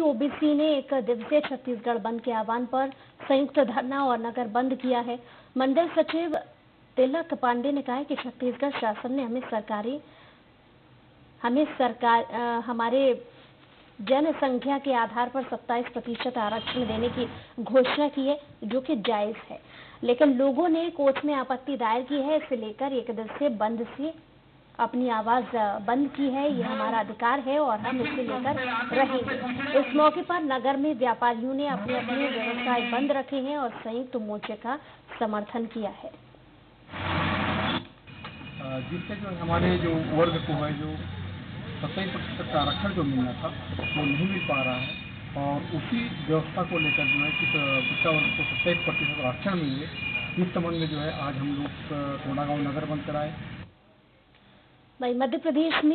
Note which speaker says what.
Speaker 1: OBC ने एक दिवसीय छत्तीसगढ़ बंद के आह्वान पर संयुक्त धरना और नगर बंद किया है। मंडल सचिव तिलक पांडे ने कहा है कि छत्तीसगढ़ शासन ने हमें सरकारी हमें सरकार आ, हमारे जनसंख्या के आधार पर 27 प्रतिशत आरक्षण देने की घोषणा की है जो कि जायज़ है। लेकिन लोगों ने कोर्ट में आपत्ति दायर की है इसे लेकर एक दिवसीय बंद से अपनी आवाज़ बंद की है ये हमारा अधिकार है और हम इसे लेकर रहेंगे। इस मौके पर नगर में व्यापारियों ने अपने अपने व्यवसाय बंद रखे हैं और संयुक्त मोर्चे का समर्थन किया है।
Speaker 2: जिससे जो हमारे जो वर्ग को है, जो सत्ताईस प्रतिशत का आरक्षण जो मिलना था, वो नहीं मिल पा रहा है और उसी व्यवस्था को लेकर जो है कि पिछड़ा वर्ग को सत्ताईस प्रतिशत आरक्षण मिले। इस संबंध में जो है, आज हम लोग कोडागांव नगर बंद कराए।
Speaker 1: वही मध्य प्रदेश में